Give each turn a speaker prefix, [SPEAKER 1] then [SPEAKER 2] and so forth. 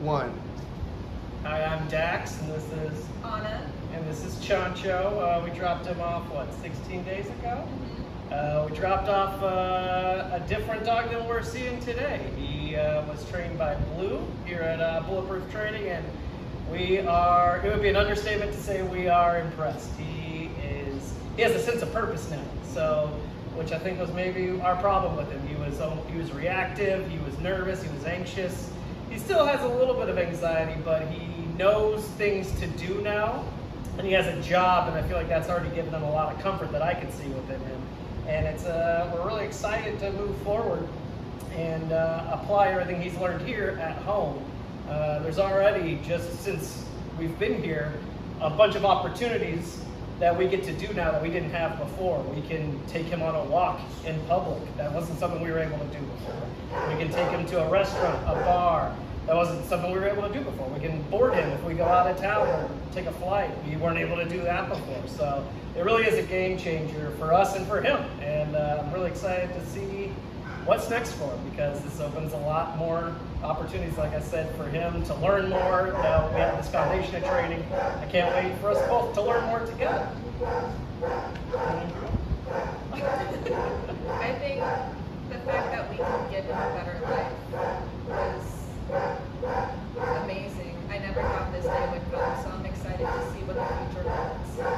[SPEAKER 1] one.
[SPEAKER 2] Hi, I'm Dax, and this is
[SPEAKER 3] Anna.
[SPEAKER 2] and this is Chancho. Uh, we dropped him off what 16 days ago. Uh, we dropped off uh, a different dog than we're seeing today. He uh, was trained by Blue here at uh, Bulletproof Training, and we are. It would be an understatement to say we are impressed. He is. He has a sense of purpose now. So, which I think was maybe our problem with him. He was he was reactive. He was nervous. He was anxious. He still has a little bit of anxiety, but he knows things to do now, and he has a job, and I feel like that's already given him a lot of comfort that I can see within him. And it's uh, we're really excited to move forward and uh, apply everything he's learned here at home. Uh, there's already just since we've been here a bunch of opportunities that we get to do now that we didn't have before. We can take him on a walk in public. That wasn't something we were able to do before. We can take him to a restaurant, a bar. That wasn't something we were able to do before. We can board him if we go out of town or take a flight. We weren't able to do that before. So it really is a game changer for us and for him. And uh, I'm really excited to see what's next for him because this opens a lot more opportunities, like I said, for him to learn more this foundation of training. I can't wait for us both to learn more together.
[SPEAKER 3] I think the fact that we can give him a better life is amazing. I never thought this day would come, so I'm excited to see what the future holds.